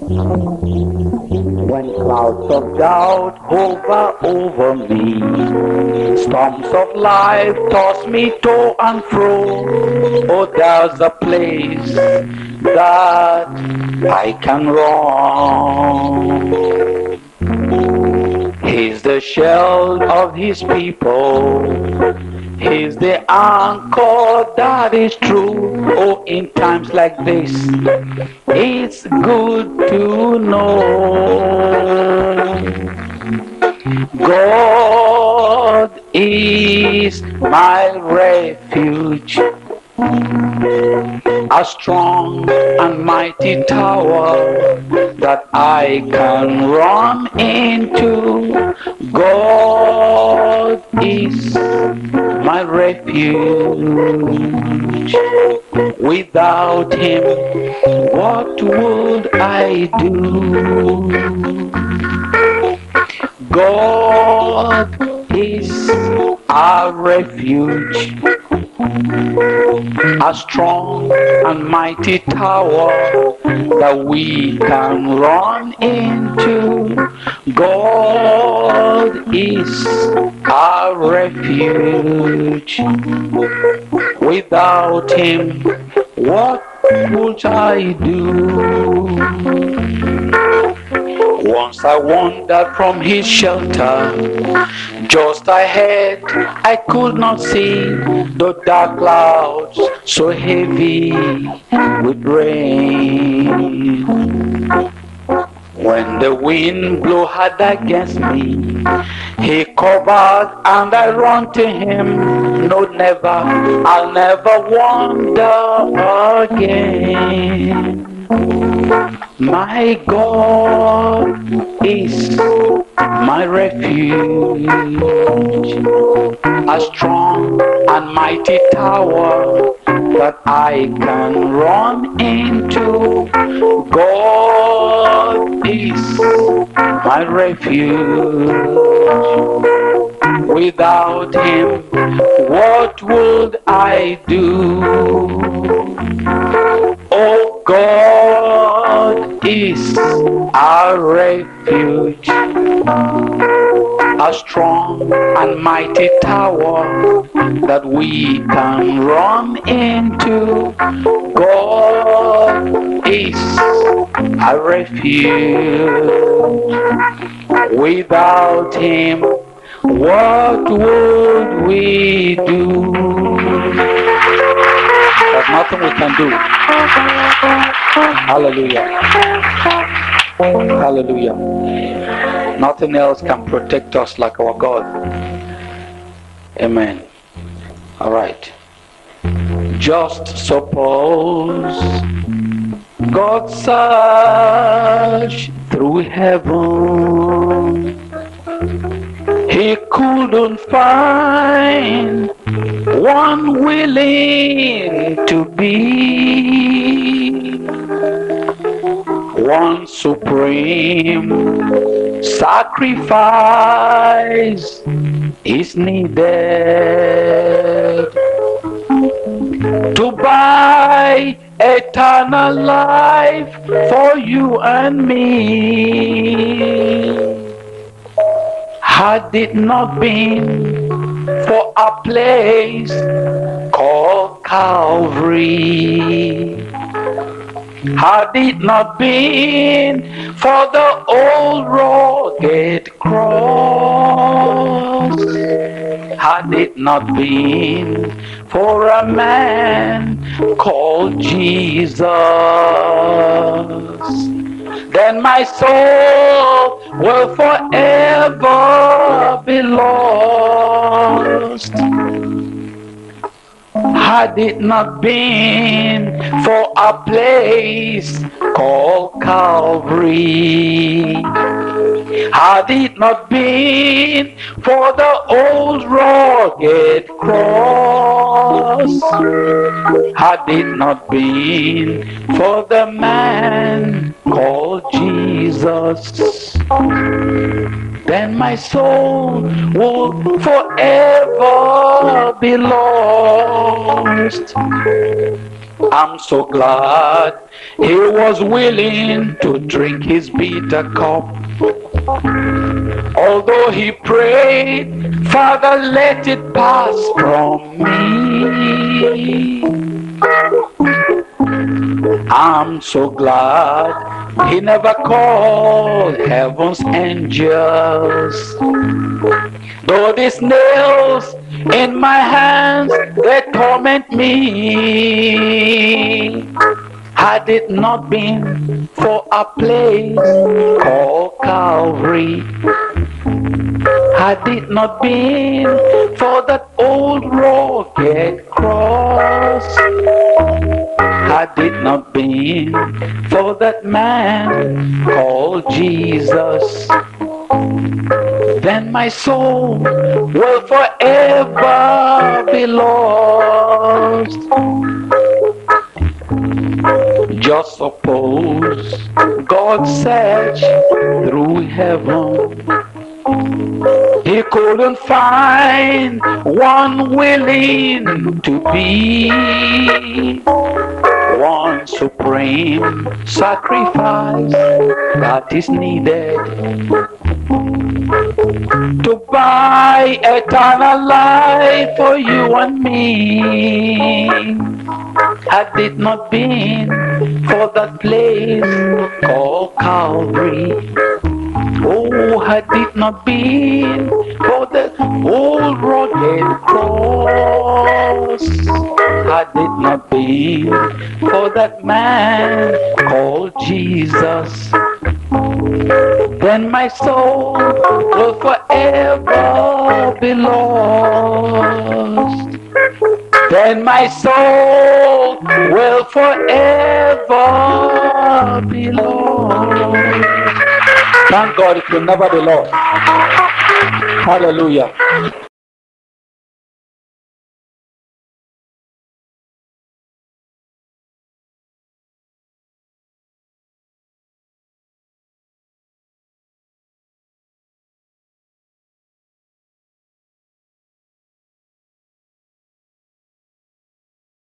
When clouds of doubt hover over me, storms of life toss me to and fro. Oh, there's a place that I can run. He's the shield of his people. He's the anchor that is true. Oh, in times like this, it's good to know God is my refuge, a strong and mighty tower that I can run into. God is my refuge. Without him, what would I do? God is our refuge, a strong and mighty tower that we can run into. God is our refuge. Without him, what would I do? Once I wandered from his shelter, just ahead I could not see the dark clouds so heavy with rain. When the wind blew hard against me, he covered and I run to him. No, never, I'll never wander again. My God is my refuge, a strong and mighty tower that I can run into. God is my refuge. Without him, what would I do? Oh God is our refuge, a strong and mighty tower that we can run into. God is our refuge. Without him, what would we do? There's nothing we can do. Hallelujah. Hallelujah. Nothing else can protect us like our God. Amen. All right. Just suppose God searched through heaven. He couldn't find one willing to be one supreme sacrifice is needed to buy eternal life for you and me had it not been for a place called Calvary. Had it not been for the old rugged cross, had it not been for a man called Jesus, then my soul will forever be lost. Had it not been for a place called Calvary, had it not been for the old rugged cross, had it not been for the man called Jesus, then my soul would forever be lost. I'm so glad he was willing to drink his bitter cup. Although he prayed, Father, let it pass from me. I'm so glad he never called heaven's angels. Though these nails in my hands they torment me. Had it not been for a place called Calvary, had it not been for that old cross, had it not been for that man called Jesus, then my soul will forever be lost. Just suppose God searched through heaven. He couldn't find one willing to be supreme sacrifice that is needed to buy eternal life for you and me. Had it not been for that place called Calvary, oh, had it not been for the old rugged cross, had it not been for that man called Jesus, then my soul will forever be lost. Then my soul will forever be lost. Thank God it will never be lost. Hallelujah.